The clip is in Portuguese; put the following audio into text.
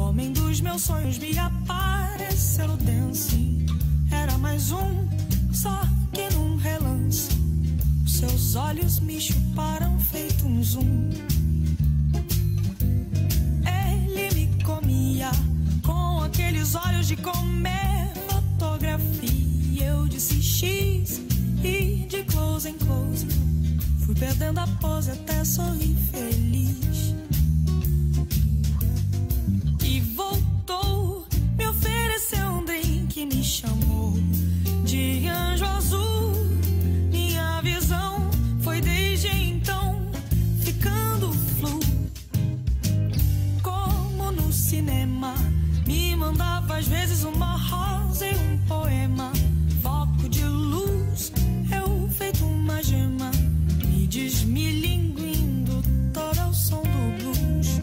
Homem dos meus sonhos me apareceu dancing. Era mais um, só que num relance. Seus olhos me chuparam feito um zoom. Ele me comia com aqueles olhos de comer fotografia. Eu disse X e de close em close. Fui perdendo a pose até sorrir cinema. Me mandava às vezes uma rosa e um poema. Foco de luz, eu feito uma gema. Me desmilinguindo, tora o som do blues.